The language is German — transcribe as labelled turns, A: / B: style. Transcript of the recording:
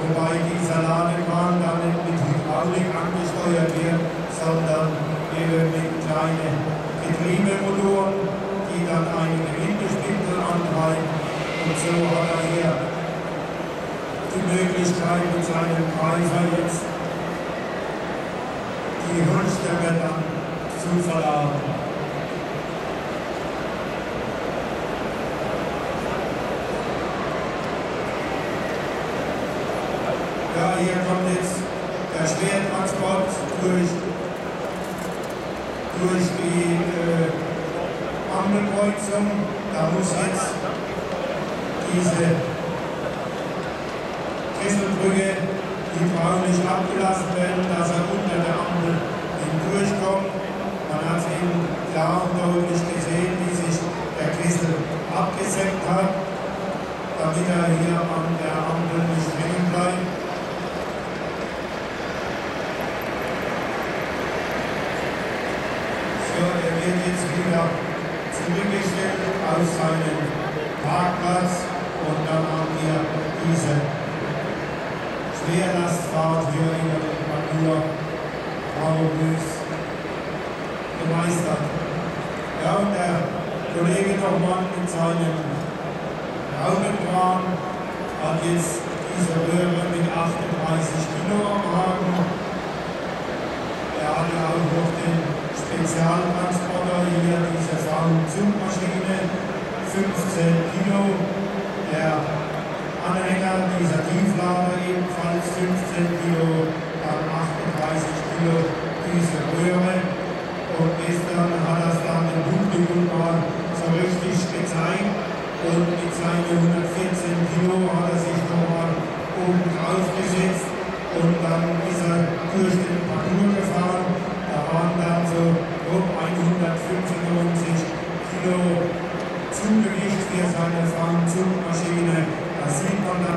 A: wobei dieser Ladekran dann nicht mit Hydraulik angesteuert wird, sondern eben mit kleinen Getriebemotoren, die dann einige Windespindel antreiben. Und so hat er hier die Möglichkeit mit seinem Greifer jetzt die Holzstöcke dann zu verladen. Ja, hier kommt jetzt der Schwertransport durch, durch die äh, Ampelkreuzung. Da muss jetzt diese Kesselbrücke hydraulisch abgelassen werden, dass er unter der Ampel hindurchkommt. Man hat eben klar und deutlich gesehen, wie sich der Kessel abgesenkt hat, damit er hier an der Ampel nicht hängen bleibt. So, er jetzt wieder zurückgestellt aus seinem Parkplatz und dann haben wir diese Schwerlastfahrt hier in der Natur bravourös gemeistert. Ja, und der Kollege nochmal mit seinem Raumenkran hat jetzt diese Röhre mit 38 Kilo am Haken. Er hatte auch noch den Spezialtransporter hier, diese Zugmaschine, 15 Kilo. Der Anhänger, dieser Tieflader ebenfalls 15 Kilo, dann 38 Kilo diese Röhre. Und gestern hat er es dann Publikum mal so richtig gezeigt. Und mit seinen 114 Kilo hat er sich nochmal oben drauf gesetzt und dann ist er durch den Parcours Kilo Zugewicht für seine Fahrzugmaschine. Da sieht man dann,